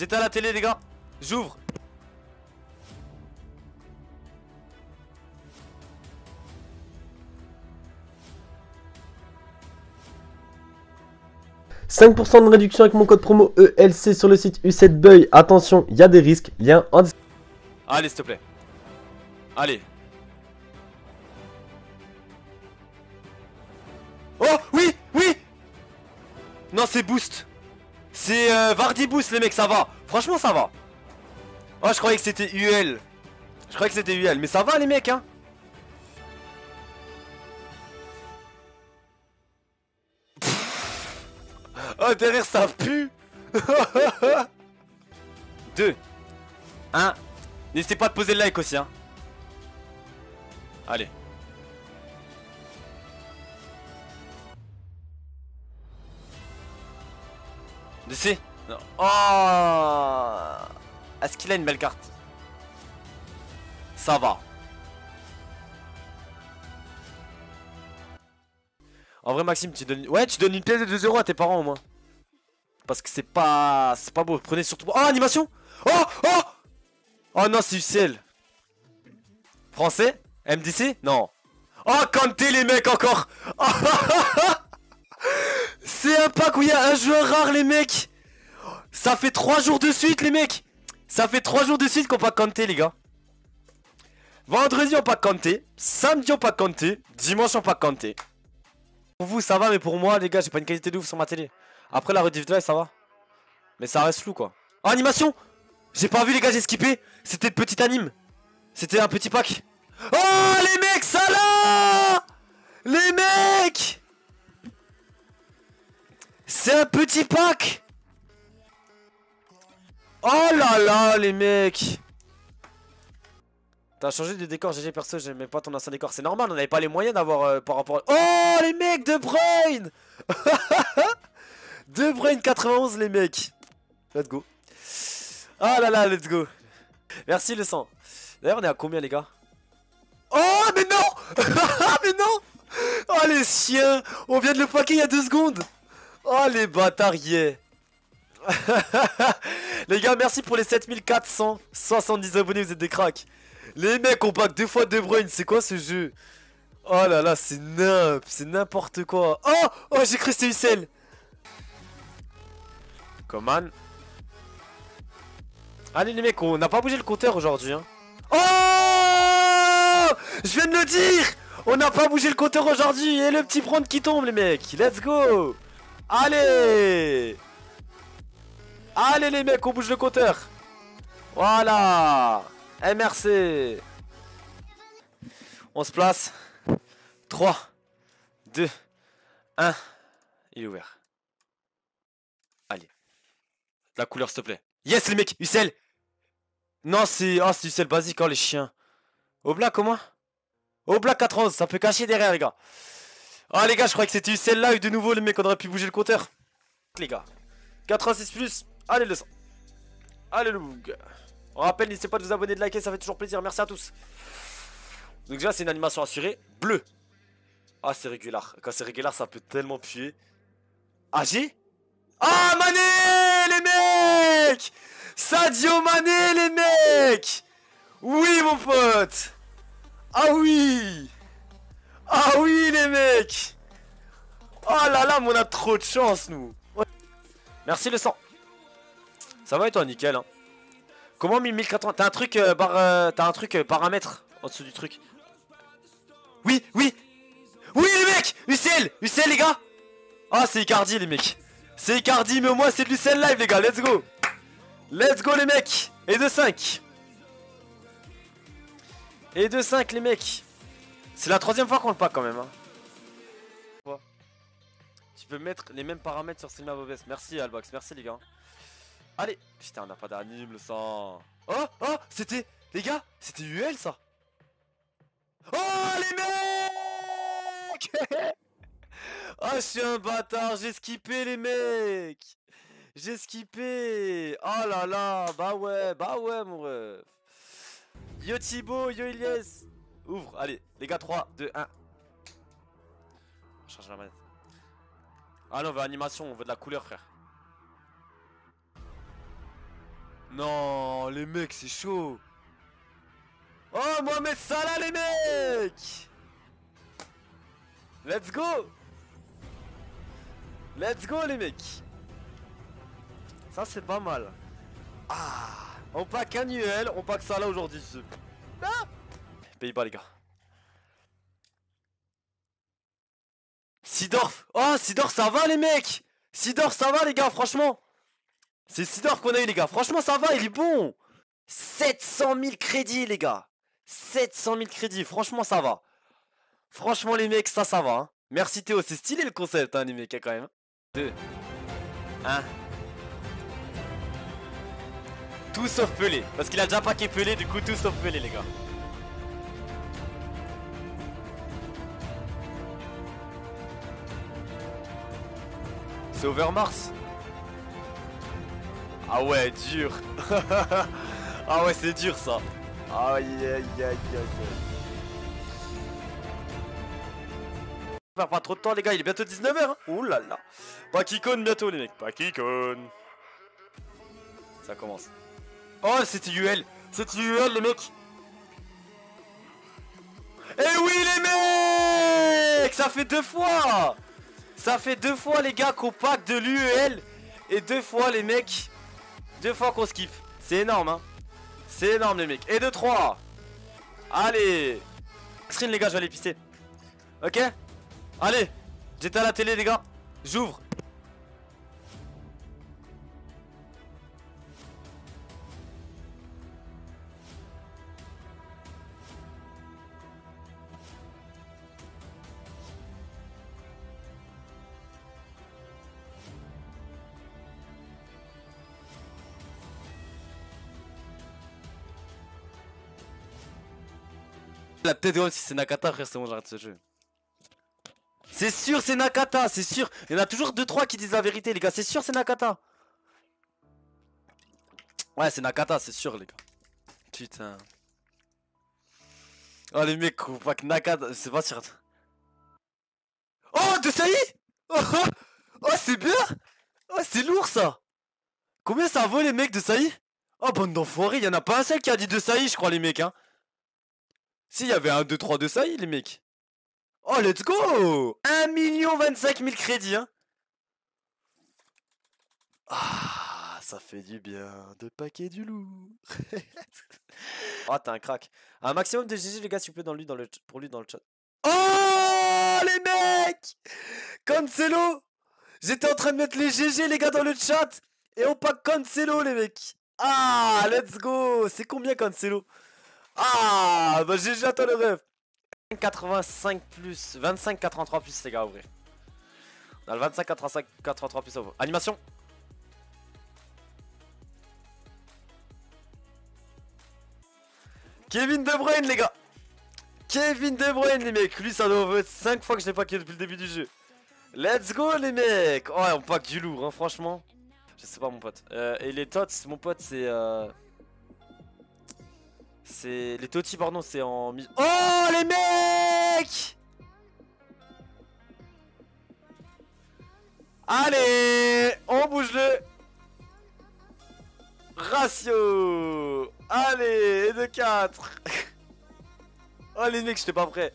J'étais à la télé les gars. J'ouvre. « 5% de réduction avec mon code promo ELC sur le site U7Buy. Attention, il y a des risques. Lien en description. Allez, s'il te plaît. Allez. Oh, oui, oui Non, c'est Boost. C'est euh, Vardy Boost, les mecs, ça va. Franchement, ça va. Oh, je croyais que c'était UL. Je croyais que c'était UL, mais ça va, les mecs, hein. Oh, derrière, ça pue 2 1 N'hésitez pas à poser le like aussi, hein. Allez. Non. Oh Est-ce qu'il a une belle carte? Ça va. En vrai Maxime tu donnes... Ouais tu donnes une pièce de 2 euros à tes parents au moins. Parce que c'est pas... C'est pas beau. Prenez surtout... Oh animation Oh Oh Oh non c'est UCL. Français? MDC Non. Oh Kanté les mecs encore C'est un pack où il y a un joueur rare les mecs. Ça fait 3 jours de suite les mecs. Ça fait 3 jours de suite qu'on pack Kanté les gars. Vendredi on pack Kanté. Samedi on pack Kanté. Dimanche on pack Kanté. Pour vous ça va mais pour moi les gars j'ai pas une qualité de ouf sur ma télé. Après la rediff ça va. Mais ça reste flou quoi. Oh animation! J'ai pas vu les gars j'ai skippé. C'était le petit anime. C'était un petit pack. Oh les mecs ça là! Les mecs C'est un petit pack. Oh là là les mecs. T'as changé de décor GG perso j'aimais pas ton ancien décor. C'est normal on avait pas les moyens d'avoir euh, par rapport à... Oh les mecs De Bruyne. De Bruyne 91 les mecs. Let's go. Ah là là let's go. Merci le sang. D'ailleurs on est à combien les gars? Oh mais non. Mais non. Oh les chiens. On vient de le paquer il y a deux secondes Oh les bâtards Les gars merci pour les 7470 abonnés vous êtes des cracks. Les mecs on pack deux fois De Bruyne c'est quoi ce jeu? Oh là là c'est nimp C'est n'importe quoi. Oh Oh j'ai cru c'était Ucel Coman Allez les mecs on n'a pas bougé le compteur aujourd'hui hein. Oh Je viens de le dire. On n'a pas bougé le compteur aujourd'hui Et le petit prendre qui tombe les mecs. Let's go Allez Allez les mecs on bouge le compteur. Voilà. MRC On se place. 3 2 1 Il est ouvert. Allez. La couleur s'il te plaît. Yes les mecs Ucel non, c'est oh, c'est du sel basique, oh les chiens. Oblak, comment Oblak 411, ça peut cacher derrière, les gars. Ah, les gars, je croyais que c'était sel live de nouveau, les mecs, on aurait pu bouger le compteur. Les gars. 86 plus. Allez, le sang. Allez, le bug. On rappelle, n'hésitez pas de vous abonner, de liker, ça fait toujours plaisir. Merci à tous. Donc, déjà, c'est une animation assurée. Bleu. Ah, c'est régulier. Quand c'est régulier, ça peut tellement puer. AG Ah, Mané, les mecs Sadio Mané les mecs Oui mon pote Ah oui Ah oui les mecs. Oh là là, mais on a trop de chance nous. Merci le sang. Ça va et toi nickel hein. Comment 1080 T'as un truc euh, euh, T'as un truc euh, paramètre en dessous du truc? Oui, oui. Oui les mecs. UCL UCL les gars. Ah c'est Icardi les mecs. C'est Icardi mais au moins c'est de l'UCL live les gars, let's go. Let's go les mecs. Et de 5 Et de 5 les mecs C'est la troisième fois qu'on le pack quand même hein. Tu peux mettre les mêmes paramètres sur Streamer Merci Albox, merci les gars. Allez. Putain on a pas d'anime le sang. Oh Oh C'était Les gars C'était UL ça. Oh les mecs Oh je suis un bâtard. J'ai skippé les mecs. J'ai skippé. Oh là là. Bah ouais, bah ouais mon ref. Yo Thibaut, yo Ilyes Ouvre, allez, les gars, 3, 2, 1 On change la manette Ah non, on veut animation, on veut de la couleur frère Non, les mecs, c'est chaud. Oh, Mohamed Salah, les mecs Let's go Let's go, les mecs Ça, c'est pas mal. Ah On pack annuel, on pack Salah aujourd'hui. Ah Pays-Bas, les gars. Sidorf Oh, Sidorf, ça va, les mecs Sidorf, ça va, les gars, franchement C'est Sidorf qu'on a eu, les gars. Franchement, ça va, il est bon 700 000 crédits, les gars 700 000 crédits, franchement ça va. Franchement les mecs, ça ça va. Hein. Merci Théo, c'est stylé le concept hein, les mecs hein, quand même. 2, 1. Tout sauf Pelé, parce qu'il a déjà paqué Pelé, du coup tout sauf Pelé les gars. C'est Overmars Ah ouais, dur. ah ouais, c'est dur ça. Aïe aïe aïe aïe aïe. Pas trop de temps les gars, il est bientôt 19h hein. Ouh là là Pas bientôt les mecs, pas Ça commence. Oh c'était UL C'était UL les mecs Eh oui les mecs Ça fait deux fois Ça fait deux fois les gars qu'on pack de l'UEL Et deux fois les mecs Deux fois qu'on skip C'est énorme hein c'est énorme les mecs. Et de 3. Allez. Screen les gars, je vais aller pisser. Ok? Allez. J'étais à la télé les gars. J'ouvre. La tête si c'est Nakata, frère, c'est bon, j'arrête ce jeu. C'est sûr, c'est Nakata, c'est sûr. Il y en a toujours 2-3 qui disent la vérité, les gars. C'est sûr, c'est Nakata. Ouais, c'est Nakata, c'est sûr, les gars. Putain. Oh, les mecs, pas que Nakata, c'est pas sûr. Oh, de Saï Oh, oh c'est bien Oh, c'est lourd, ça Combien ça vaut, les mecs, de Saï? Oh, bande d'enfoirés, il y en a pas un seul qui a dit de Saï, je crois, les mecs, hein. Si, il y avait un 2-3 de ça, les mecs. Oh, let's go 1 million 25 000 crédits, hein. Ah, ça fait du bien de paquer du loup. oh, t'es un crack. Un maximum de GG, les gars, s'il vous plaît, pour lui dans le chat. Oh, les mecs Cancelo J'étais en train de mettre les GG, les gars, dans le chat. Et on pack Cancelo, les mecs. Ah, let's go C'est combien Cancelo? Ah, bah j'ai j'attends le rêve. 85 plus, 25 83 plus les gars, ouvrez. On a le 25 85 83 plus ouvrir. Animation. Kevin De Bruyne les gars. Kevin De Bruyne les mecs. Lui ça doit être 5 fois que je l'ai packé depuis le début du jeu. Let's go les mecs. Oh on pack du lourd hein, franchement. Je sais pas mon pote. Euh, et les tots, mon pote c'est... Euh... C'est... Les Toti, pardon, c'est en... Oh, les mecs! Allez On bouge le Ratio. Allez, et de 4 Oh les mecs, j'étais pas prêt